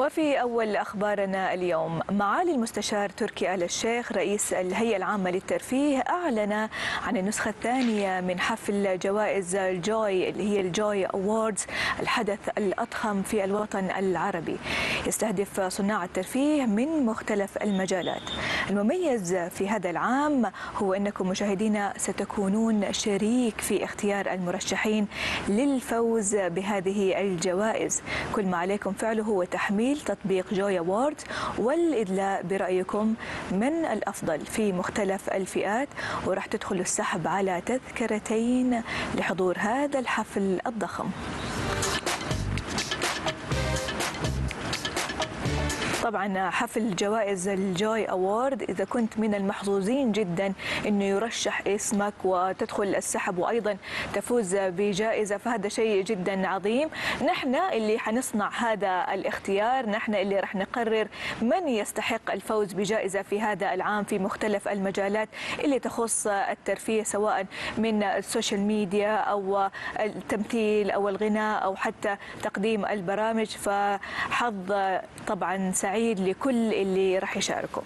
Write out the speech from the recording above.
وفي أول أخبارنا اليوم. معالي المستشار تركي آل الشيخ رئيس الهيئة العامة للترفيه أعلن عن النسخة الثانية من حفل جوائز الجوي اللي هي الجوي أووردز الحدث الأضخم في الوطن العربي. يستهدف صناع الترفيه من مختلف المجالات. المميز في هذا العام هو أنكم مشاهدينا ستكونون شريك في اختيار المرشحين للفوز بهذه الجوائز. كل ما عليكم فعله هو تحميل تطبيق جوي أوورد والإدلاء برأيكم من الأفضل في مختلف الفئات وراح تدخلوا السحب على تذكرتين لحضور هذا الحفل الضخم. طبعا حفل جوائز الجوي أوورد إذا كنت من المحظوظين جدا أنه يرشح اسمك وتدخل السحب وأيضا تفوز بجائزة فهذا شيء جدا عظيم. نحن اللي حنصنع هذا الاختيار نحن اللي رح نقرر من يستحق الفوز بجائزة في هذا العام في مختلف المجالات اللي تخص الترفيه سواء من ال social media أو التمثيل أو الغناء أو حتى تقديم البرامج. فحظ طبعا سعيد لكل اللي راح يشاركوا.